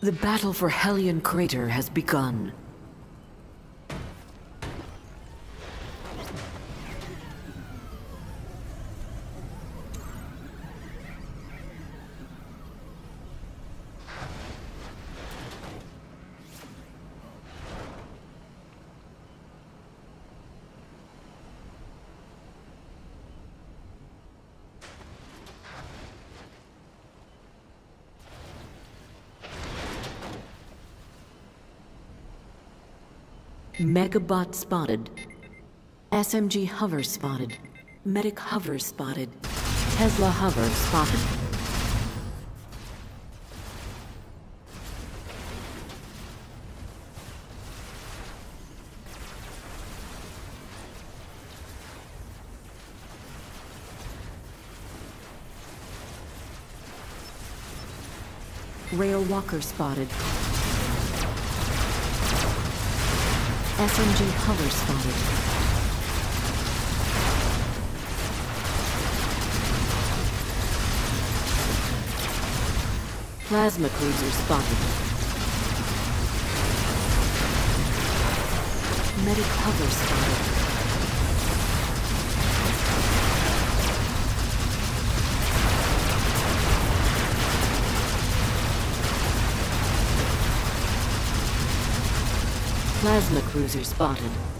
The battle for Hellion Crater has begun. Megabot spotted. SMG hover spotted. Medic hover spotted. Tesla hover spotted. Rail walker spotted. SMG hover spotted. Plasma cruiser spotted. Medic hover spotted. Plasma cruiser spotted.